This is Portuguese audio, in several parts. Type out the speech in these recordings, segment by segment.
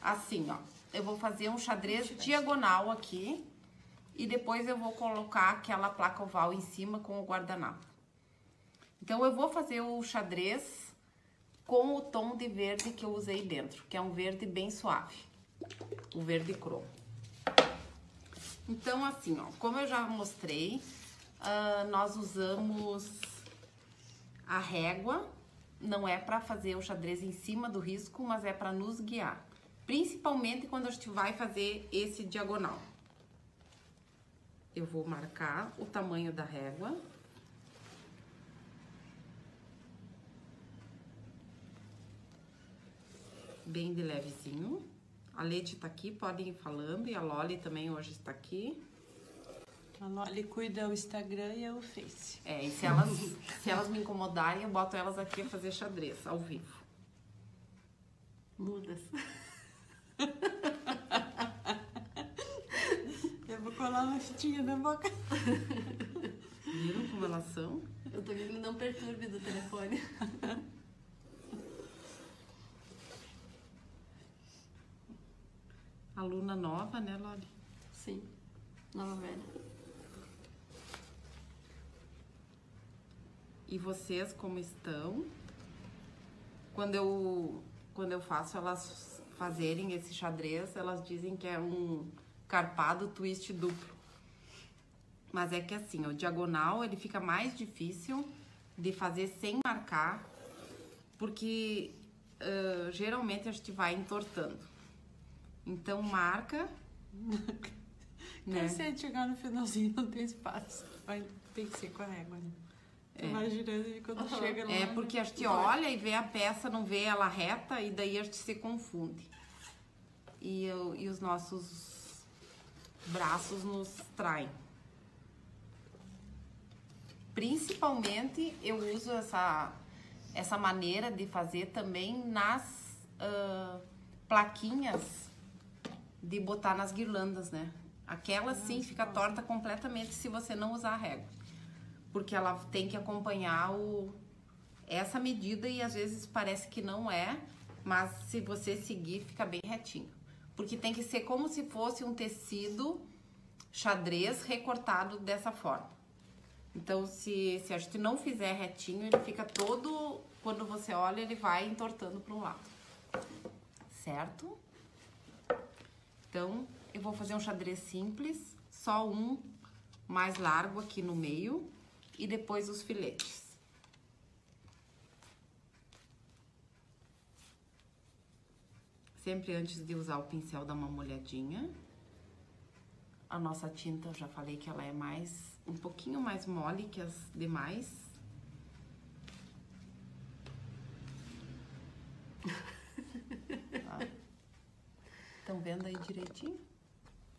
Assim, ó. Eu vou fazer um xadrez diagonal aqui. E depois eu vou colocar aquela placa oval em cima com o guardanapo. Então, eu vou fazer o xadrez com o tom de verde que eu usei dentro, que é um verde bem suave. O verde cromo. Então, assim, ó, como eu já mostrei, uh, nós usamos a régua, não é para fazer o xadrez em cima do risco, mas é para nos guiar. Principalmente quando a gente vai fazer esse diagonal. Eu vou marcar o tamanho da régua. Bem de levezinho. A Leti tá aqui, podem ir falando, e a Loli também hoje está aqui. A Loli cuida o Instagram e o Face. É, e se elas, se elas me incomodarem, eu boto elas aqui a fazer xadrez, ao vivo. Mudas. Eu vou colar uma fitinha na boca. Viram como elas são? Eu tô querendo não perturbe do telefone. Aluna nova, né, Loli? Sim. Nova velha. E vocês como estão? Quando eu quando eu faço elas fazerem esse xadrez, elas dizem que é um carpado twist duplo. Mas é que assim, o diagonal ele fica mais difícil de fazer sem marcar, porque uh, geralmente a gente vai entortando. Então marca. né? Se chegar no finalzinho não tem espaço. Vai, tem que ser com a régua, né? É. vai girando e quando chega lá. É porque a gente olha e vê a peça, não vê ela reta e daí a gente se confunde. E, eu- e os nossos braços nos traem. Principalmente eu uso essa, essa maneira de fazer também nas ah, plaquinhas de botar nas guirlandas, né? Aquela sim fica torta completamente se você não usar a régua porque ela tem que acompanhar o, essa medida e às vezes parece que não é, mas se você seguir fica bem retinho. Porque tem que ser como se fosse um tecido xadrez recortado dessa forma. Então, se, se a gente não fizer retinho, ele fica todo, quando você olha, ele vai entortando para um lado. Certo? Então, eu vou fazer um xadrez simples, só um mais largo aqui no meio e depois os filetes. Sempre antes de usar o pincel, dá uma molhadinha. A nossa tinta, eu já falei que ela é mais, um pouquinho mais mole que as demais. Estão vendo aí direitinho?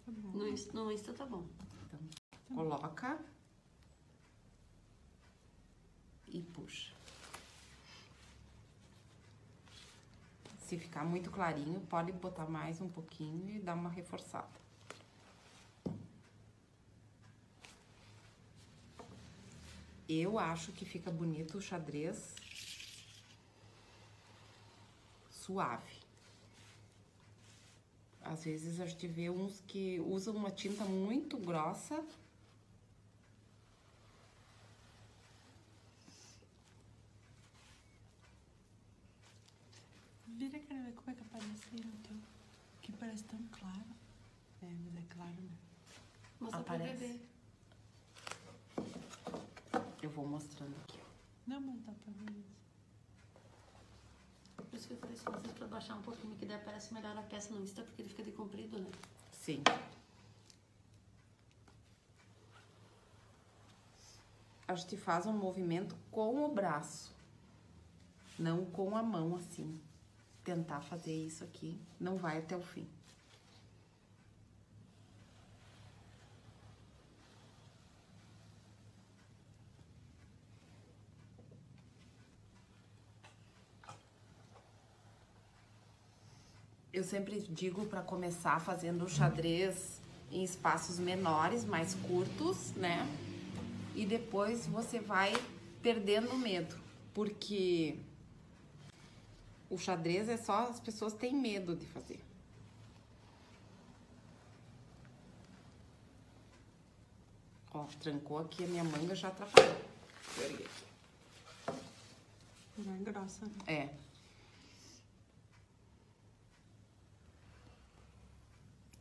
No, Insta- no Insta tá bom. Então, coloca e puxa. Se ficar muito clarinho, pode botar mais um pouquinho e dar uma reforçada. Eu acho que fica bonito o xadrez suave. Às vezes a gente vê uns que usam uma tinta muito grossa. Vira cara, ver como é que aparece aí no teu. Que parece tão claro. É, mas é claro, né? Mostra Aparece. bebê. Eu vou mostrando aqui. ó. Não, mas dá pra ver isso. Por isso que eu falei com vocês pra baixar um pouquinho, que daí aparece melhor a peça no Insta, porque ele fica de comprido, né? Sim. A gente faz um movimento com o braço, não com a mão assim. Tentar fazer isso aqui não vai até o fim. Eu sempre digo para começar fazendo o xadrez em espaços menores, mais curtos, né? E depois você vai perdendo medo, porque o xadrez é só as pessoas têm medo de fazer. Ó, trancou aqui a minha manga já atrapalhou. Vou erguer aqui. Não é grossa, né? É.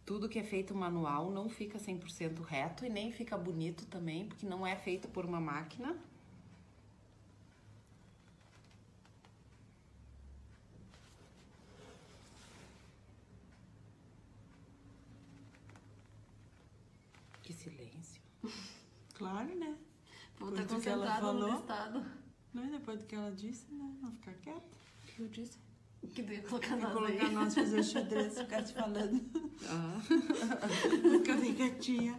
Tudo que é feito manual não fica 100% reto e nem fica bonito também, porque não é feito por uma máquina. Silêncio. Claro, né? Vou estar Depois do que ela concentrada no falou. estado. Não é depois do que ela disse, né? Não ficar quieta. O que eu disse? Que tu ia colocar Vou nós colocar aí. nós fazer xadrez, ficar te falando. Ah. Fica bem quietinha.